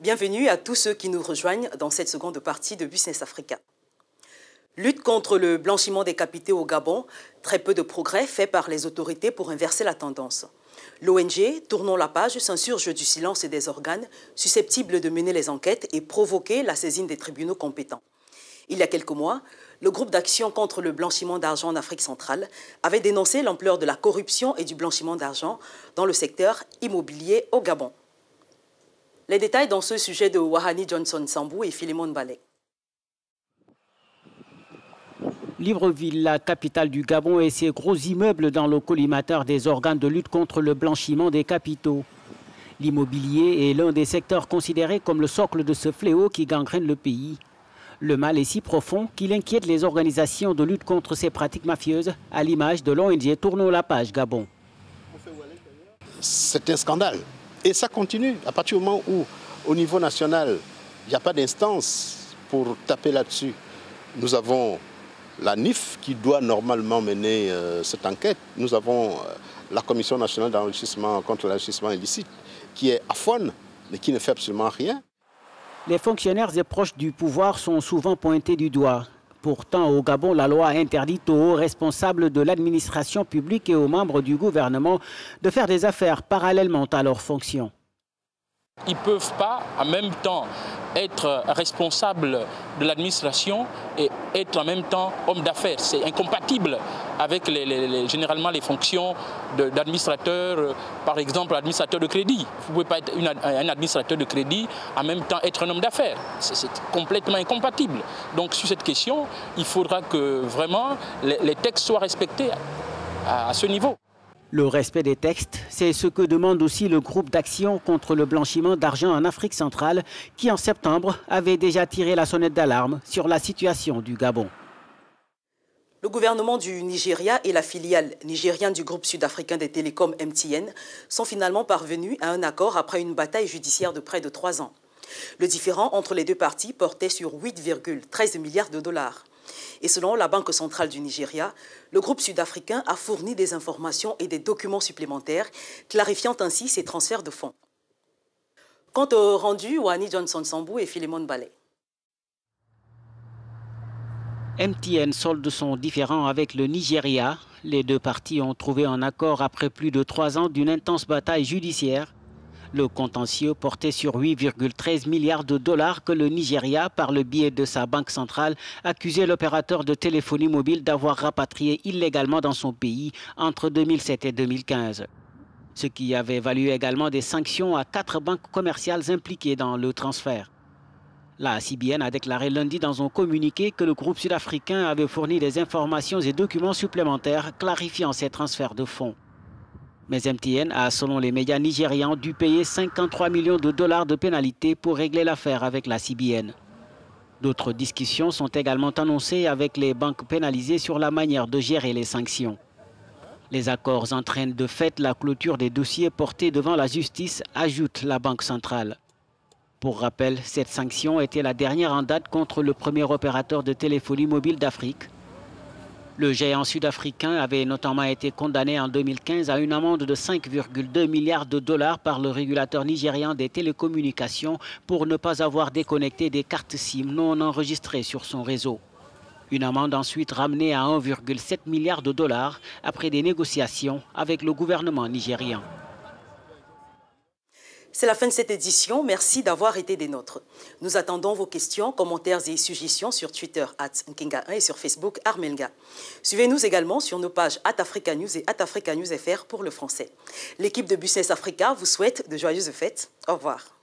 Bienvenue à tous ceux qui nous rejoignent dans cette seconde partie de Business Africa. Lutte contre le blanchiment des capitaux au Gabon, très peu de progrès faits par les autorités pour inverser la tendance. L'ONG Tournons la page s'insurge du silence et des organes susceptibles de mener les enquêtes et provoquer la saisine des tribunaux compétents. Il y a quelques mois, le groupe d'action contre le blanchiment d'argent en Afrique centrale avait dénoncé l'ampleur de la corruption et du blanchiment d'argent dans le secteur immobilier au Gabon. Les détails dans ce sujet de Wahani Johnson Sambou et Philemon Balek. Libreville, la capitale du Gabon et ses gros immeubles dans le collimateur des organes de lutte contre le blanchiment des capitaux. L'immobilier est l'un des secteurs considérés comme le socle de ce fléau qui gangrène le pays. Le mal est si profond qu'il inquiète les organisations de lutte contre ces pratiques mafieuses, à l'image de l'ONG Tournons la page Gabon. C'est un scandale. Et ça continue. À partir du moment où, au niveau national, il n'y a pas d'instance pour taper là-dessus, nous avons la NIF qui doit normalement mener euh, cette enquête. Nous avons euh, la Commission nationale d'enrichissement contre l'enrichissement illicite qui est à mais qui ne fait absolument rien. Les fonctionnaires et proches du pouvoir sont souvent pointés du doigt. Pourtant, au Gabon, la loi interdit aux hauts responsables de l'administration publique et aux membres du gouvernement de faire des affaires parallèlement à leurs fonctions. Ils ne peuvent pas en même temps être responsables de l'administration et être en même temps homme d'affaires. C'est incompatible avec les, généralement les fonctions d'administrateur, euh, par exemple administrateur de crédit. Vous ne pouvez pas être un administrateur de crédit en même temps être un homme d'affaires. C'est complètement incompatible. Donc sur cette question, il faudra que vraiment les, textes soient respectés à ce niveau. Le respect des textes, c'est ce que demande aussi le groupe d'action contre le blanchiment d'argent en Afrique centrale qui en septembre avait déjà tiré la sonnette d'alarme sur la situation du Gabon. Le gouvernement du Nigeria et la filiale nigérienne du groupe sud-africain des télécoms MTN sont finalement parvenus à un accord après une bataille judiciaire de près de trois ans. Le différend entre les deux parties portait sur 8,13 milliards de dollars. Et selon la Banque centrale du Nigeria, le groupe sud-africain a fourni des informations et des documents supplémentaires, clarifiant ainsi ses transferts de fonds. Quant au rendu, Wani Johnson Sambou et Philemon Ballet. MTN solde son différend avec le Nigeria. Les deux parties ont trouvé un accord après plus de trois ans d'une intense bataille judiciaire. Le contentieux portait sur 8,13 milliards de dollars que le Nigeria, par le biais de sa banque centrale, accusait l'opérateur de téléphonie mobile d'avoir rapatrié illégalement dans son pays entre 2007 et 2015. Ce qui avait valu également des sanctions à quatre banques commerciales impliquées dans le transfert. La CBN a déclaré lundi dans un communiqué que le groupe sud-africain avait fourni des informations et documents supplémentaires clarifiant ces transferts de fonds. Mais MTN a, selon les médias nigérians, dû payer 53 millions de dollars de pénalité pour régler l'affaire avec la CBN. D'autres discussions sont également annoncées avec les banques pénalisées sur la manière de gérer les sanctions. Les accords entraînent de fait la clôture des dossiers portés devant la justice, ajoute la Banque centrale. Pour rappel, cette sanction était la dernière en date contre le premier opérateur de téléphonie mobile d'Afrique, le géant sud-africain avait notamment été condamné en 2015 à une amende de 5,2 milliards de dollars par le régulateur nigérian des télécommunications pour ne pas avoir déconnecté des cartes SIM non enregistrées sur son réseau. Une amende ensuite ramenée à 1,7 milliard de dollars après des négociations avec le gouvernement nigérian. C'est la fin de cette édition. Merci d'avoir été des nôtres. Nous attendons vos questions, commentaires et suggestions sur Twitter, at Nkinga1 et sur Facebook, Armelga. Suivez-nous également sur nos pages at Africa News et at Africa News FR pour le français. L'équipe de Business Africa vous souhaite de joyeuses fêtes. Au revoir.